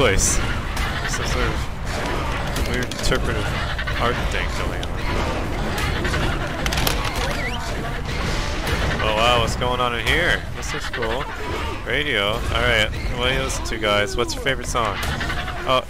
place? Some sort of weird interpretive art thing going on. Going on in here? This looks cool. Radio. Alright, what you listen to guys? What's your favorite song? Oh,